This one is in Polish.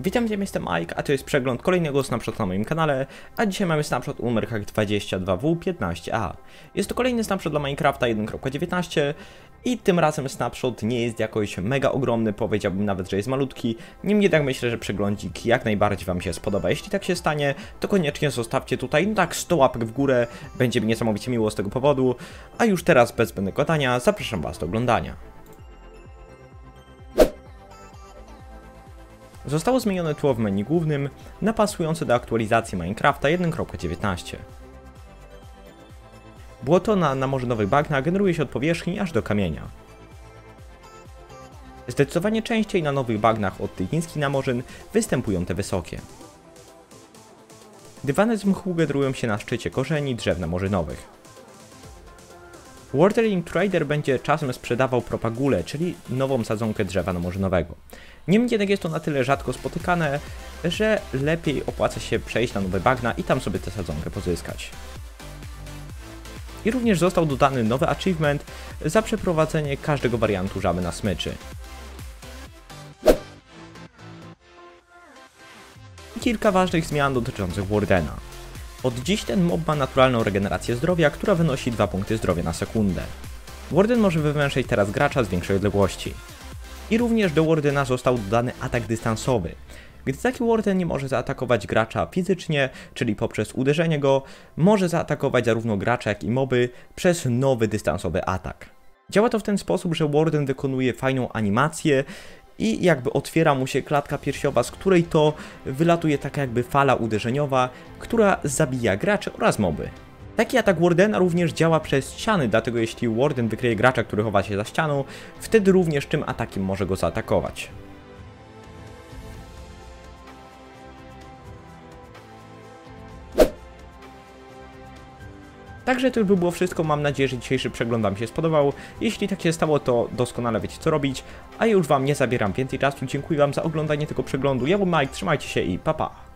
Witam, ja jestem Mike, a to jest przegląd kolejnego snapshot na moim kanale, a dzisiaj mamy snapshot o numerkach 22W15A. Jest to kolejny snapshot dla Minecrafta 1.19 i tym razem snapshot nie jest jakoś mega ogromny, powiedziałbym nawet, że jest malutki, niemniej jednak myślę, że przeglądzik jak najbardziej Wam się spodoba. Jeśli tak się stanie, to koniecznie zostawcie tutaj, no tak, 100 łapek w górę, będzie mi niesamowicie miło z tego powodu, a już teraz bez zbędnego gadania zapraszam Was do oglądania. Zostało zmienione tło w menu głównym na pasujące do aktualizacji Minecrafta 1.19. Błoto na namorzynowych bagnach generuje się od powierzchni aż do kamienia. Zdecydowanie częściej na nowych bagnach od tych niskich namorzyn występują te wysokie. Dywany z mchu generują się na szczycie korzeni drzew namorzynowych. Watering Trader będzie czasem sprzedawał propagulę, czyli nową sadzonkę drzewa namorzynowego. Niemniej jednak jest to na tyle rzadko spotykane, że lepiej opłaca się przejść na nowe bagna i tam sobie tę sadzonkę pozyskać. I również został dodany nowy achievement za przeprowadzenie każdego wariantu żaby na smyczy. Kilka ważnych zmian dotyczących Wardena. Od dziś ten mob ma naturalną regenerację zdrowia, która wynosi 2 punkty zdrowia na sekundę. Warden może wywęszyć teraz gracza z większej odległości. I również do Wardena został dodany atak dystansowy. Gdy taki Warden nie może zaatakować gracza fizycznie, czyli poprzez uderzenie go, może zaatakować zarówno gracza jak i moby przez nowy dystansowy atak. Działa to w ten sposób, że Warden wykonuje fajną animację i jakby otwiera mu się klatka piersiowa, z której to wylatuje taka jakby fala uderzeniowa, która zabija graczy oraz moby. Taki atak Wardena również działa przez ściany, dlatego jeśli Warden wykryje gracza, który chowa się za ścianą, wtedy również tym atakiem może go zaatakować. Także to już by było wszystko, mam nadzieję, że dzisiejszy przegląd Wam się spodobał. Jeśli tak się stało, to doskonale wiecie co robić, a już Wam nie zabieram więcej czasu. Dziękuję Wam za oglądanie tego przeglądu. Ja byłem Mike, trzymajcie się i pa pa!